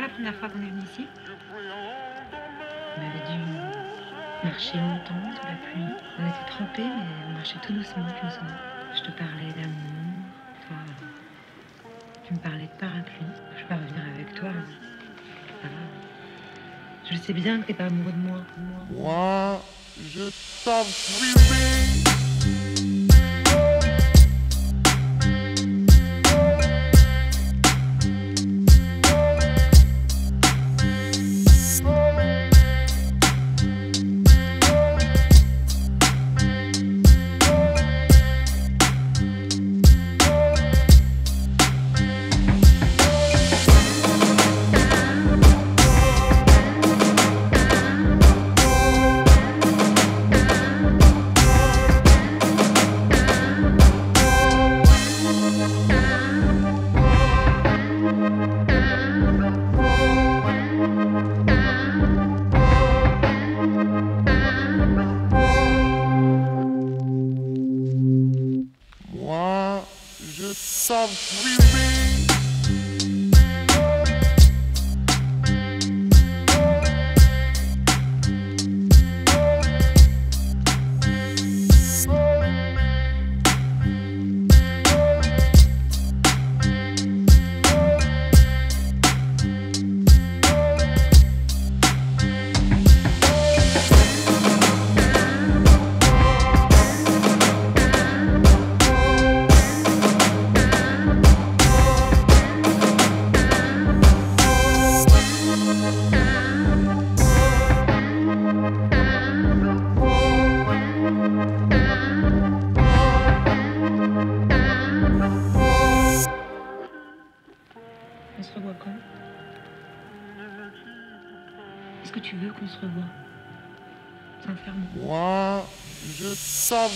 la première fois qu'on est venu ici On avait dû marcher longtemps sous la pluie. On était trempés, mais on marchait tout doucement, je. Je te parlais d'amour, toi, tu me parlais de parapluie. Je peux pas revenir avec toi. Grave. Je sais bien que t'es pas amoureux de moi. moi. Moi, je t'en je se revoit quand Est-ce que tu veux qu'on se revoie? Sincèrement. Moi, je t'en